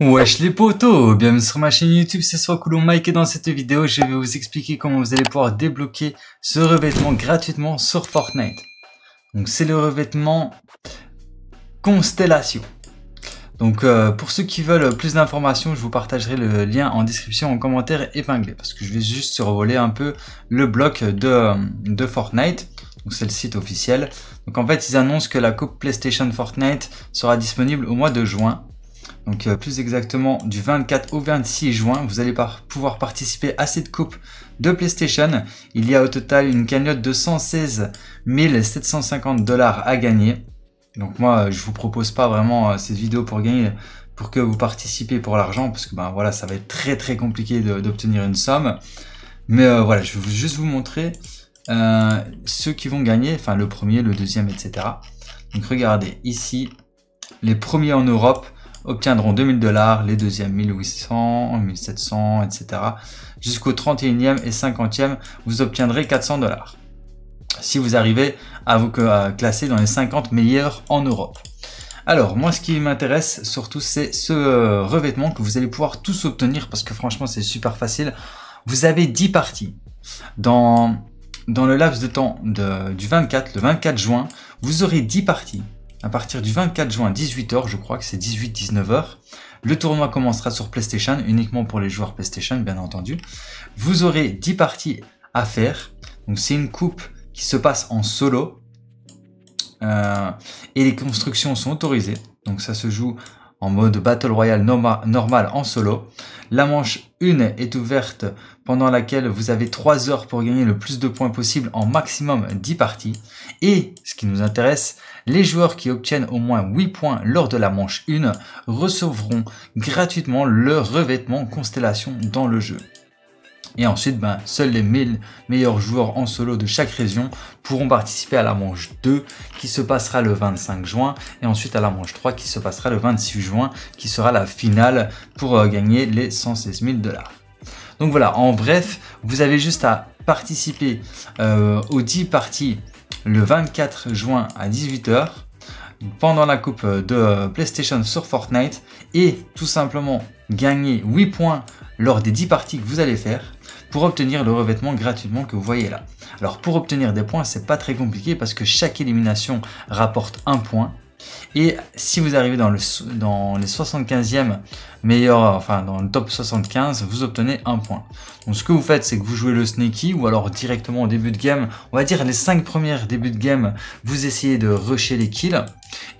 Wesh les potos, bienvenue sur ma chaîne YouTube, c'est Swakulon Mike et dans cette vidéo je vais vous expliquer comment vous allez pouvoir débloquer ce revêtement gratuitement sur Fortnite. Donc c'est le revêtement Constellation. Donc euh, pour ceux qui veulent plus d'informations, je vous partagerai le lien en description en commentaire épinglé parce que je vais juste survoler un peu le bloc de, de Fortnite. Donc c'est le site officiel. Donc en fait ils annoncent que la coupe PlayStation Fortnite sera disponible au mois de juin donc euh, plus exactement du 24 au 26 juin, vous allez pouvoir participer à cette coupe de PlayStation. Il y a au total une cagnotte de 116 750 dollars à gagner. Donc moi, euh, je vous propose pas vraiment euh, cette vidéo pour gagner, pour que vous participez pour l'argent, parce que ben voilà, ça va être très très compliqué d'obtenir une somme. Mais voilà, je vais juste vous montrer ceux qui vont gagner, enfin le premier, le deuxième, etc. Donc regardez ici, les premiers en Europe obtiendront 2000 dollars, les deuxièmes 1800, 1700, etc. Jusqu'au 31e et 50e, vous obtiendrez 400 dollars. Si vous arrivez à vous classer dans les 50 meilleurs en Europe. Alors, moi, ce qui m'intéresse surtout, c'est ce euh, revêtement que vous allez pouvoir tous obtenir parce que franchement, c'est super facile. Vous avez 10 parties. Dans, le laps de temps du 24, le 24 juin, vous aurez 10 parties à partir du 24 juin 18h, je crois que c'est 18-19h. Le tournoi commencera sur PlayStation, uniquement pour les joueurs PlayStation, bien entendu. Vous aurez 10 parties à faire. Donc c'est une coupe qui se passe en solo. Euh, et les constructions sont autorisées. Donc ça se joue en mode Battle Royale normal en solo. La manche 1 est ouverte pendant laquelle vous avez 3 heures pour gagner le plus de points possible en maximum 10 parties. Et ce qui nous intéresse, les joueurs qui obtiennent au moins 8 points lors de la manche 1 recevront gratuitement leur revêtement Constellation dans le jeu. Et ensuite, ben, seuls les 1000 meilleurs joueurs en solo de chaque région pourront participer à la manche 2 qui se passera le 25 juin et ensuite à la manche 3 qui se passera le 26 juin qui sera la finale pour euh, gagner les 116 000 dollars. Donc voilà, en bref, vous avez juste à participer euh, aux 10 parties le 24 juin à 18h pendant la coupe de PlayStation sur Fortnite et tout simplement gagner 8 points lors des 10 parties que vous allez faire pour obtenir le revêtement gratuitement que vous voyez là. Alors pour obtenir des points, c'est pas très compliqué parce que chaque élimination rapporte un point et si vous arrivez dans, le, les 75e meilleurs, enfin dans le top 75, vous obtenez un point. Donc ce que vous faites, c'est que vous jouez le sneaky ou alors directement au début de game, on va dire les 5 premières débuts de game, vous essayez de rusher les kills.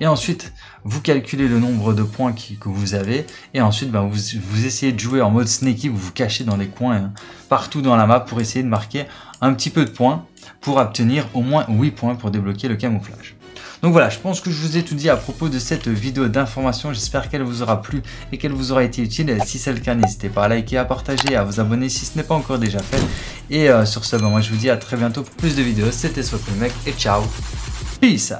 Et ensuite, vous calculez le nombre de points que vous avez. Et ensuite, ben, vous, vous, essayez de jouer en mode sneaky, vous vous cachez dans les coins hein, partout dans la map pour essayer de marquer un petit peu de points pour obtenir au moins 8 points pour débloquer le camouflage. Donc voilà, je pense que je vous ai tout dit à propos de cette vidéo d'information. J'espère qu'elle vous aura plu et qu'elle vous aura été utile. Si c'est le cas, n'hésitez pas à liker, à partager, à vous abonner si ce n'est pas encore déjà fait. Et euh, sur ce, ben, moi je vous dis à très bientôt pour plus de vidéos. C'était soit le mec et ciao. Peace.